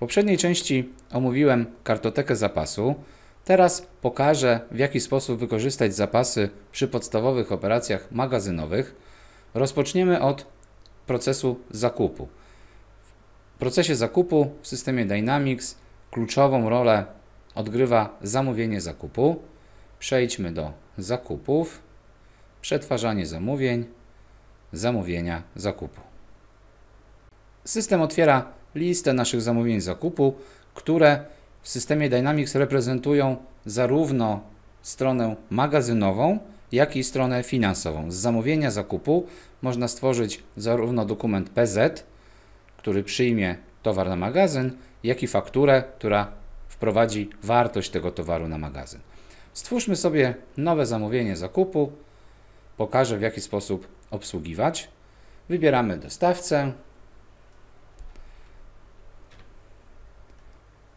poprzedniej części omówiłem kartotekę zapasu. Teraz pokażę, w jaki sposób wykorzystać zapasy przy podstawowych operacjach magazynowych. Rozpoczniemy od procesu zakupu. W procesie zakupu w systemie Dynamics kluczową rolę odgrywa zamówienie zakupu. Przejdźmy do zakupów, przetwarzanie zamówień, zamówienia zakupu. System otwiera listę naszych zamówień zakupu, które w systemie Dynamics reprezentują zarówno stronę magazynową, jak i stronę finansową. Z zamówienia zakupu można stworzyć zarówno dokument PZ, który przyjmie towar na magazyn, jak i fakturę, która wprowadzi wartość tego towaru na magazyn. Stwórzmy sobie nowe zamówienie zakupu. Pokażę w jaki sposób obsługiwać. Wybieramy dostawcę.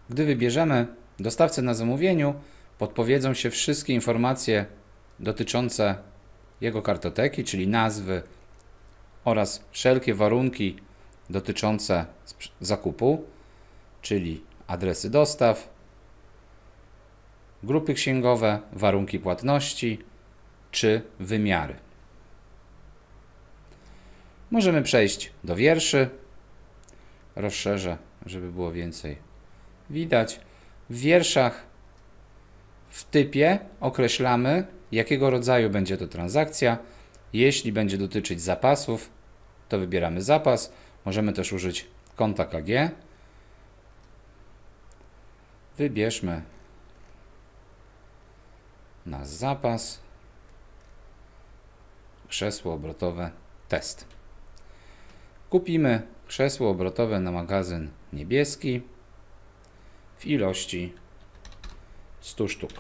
Gdy wybierzemy dostawcę na zamówieniu, podpowiedzą się wszystkie informacje dotyczące jego kartoteki, czyli nazwy oraz wszelkie warunki dotyczące zakupu, czyli adresy dostaw, grupy księgowe, warunki płatności czy wymiary. Możemy przejść do wierszy. Rozszerzę, żeby było więcej widać. W wierszach w typie określamy, jakiego rodzaju będzie to transakcja. Jeśli będzie dotyczyć zapasów, to wybieramy zapas. Możemy też użyć konta KG. Wybierzmy nasz zapas, krzesło obrotowe test. Kupimy krzesło obrotowe na magazyn niebieski w ilości 100 sztuk.